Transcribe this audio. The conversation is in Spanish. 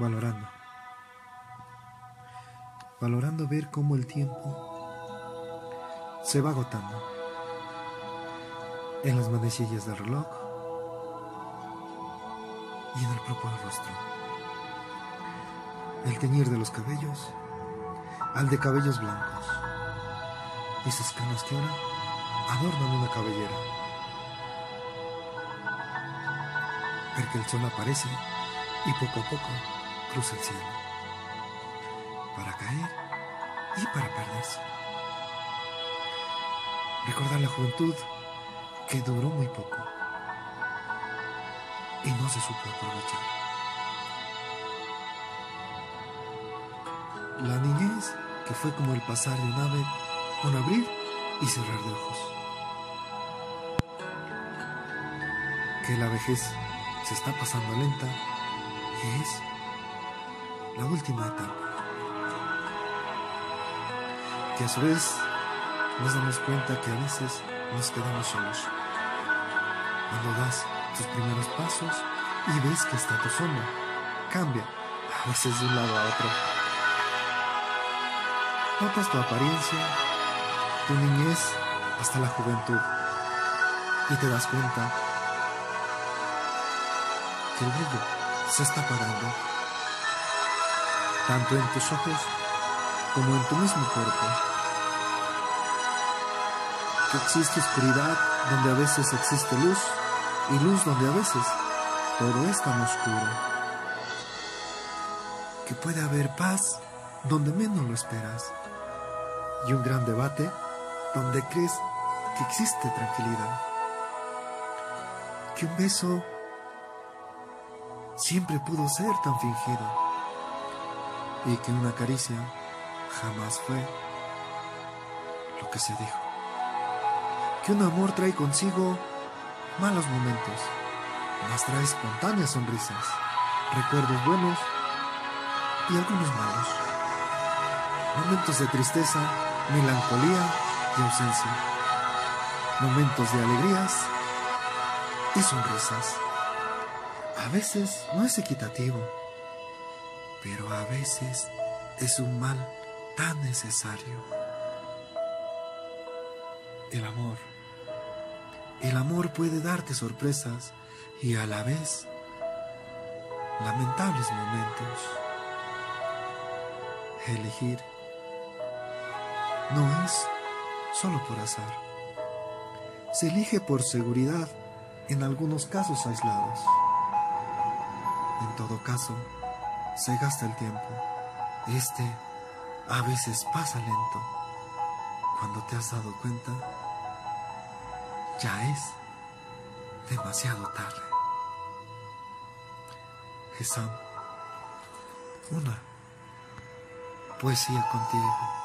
valorando. Valorando ver cómo el tiempo se va agotando. En las manecillas del reloj y en el propio rostro. El teñir de los cabellos al de cabellos blancos. Esas canas que ahora adornan una cabellera. Ver que el sol aparece y poco a poco cruza el cielo. Para caer y para perderse. Recordar la juventud que duró muy poco y no se supo aprovechar. La niñez que fue como el pasar de un ave, un abrir y cerrar de ojos. Que la vejez se está pasando lenta y es la última etapa. Que a su vez nos damos cuenta que a veces nos quedamos solos. Cuando das tus primeros pasos y ves que está tu sombra, cambia a veces de un lado a otro. Notas tu apariencia, tu niñez hasta la juventud y te das cuenta que el brillo se está apagando, tanto en tus ojos como en tu mismo cuerpo. Que existe oscuridad donde a veces existe luz y luz donde a veces todo es tan oscuro. Que puede haber paz donde menos lo esperas y un gran debate donde crees que existe tranquilidad. Que un beso siempre pudo ser tan fingido y que una caricia jamás fue lo que se dijo. Que un amor trae consigo malos momentos, mas trae espontáneas sonrisas, recuerdos buenos y algunos malos. Momentos de tristeza melancolía y ausencia, momentos de alegrías y sonrisas. A veces no es equitativo, pero a veces es un mal tan necesario. El amor. El amor puede darte sorpresas y a la vez lamentables momentos. Elegir no es solo por azar. Se elige por seguridad en algunos casos aislados. En todo caso, se gasta el tiempo. Este a veces pasa lento. Cuando te has dado cuenta, ya es demasiado tarde. Gesam, una poesía contigo.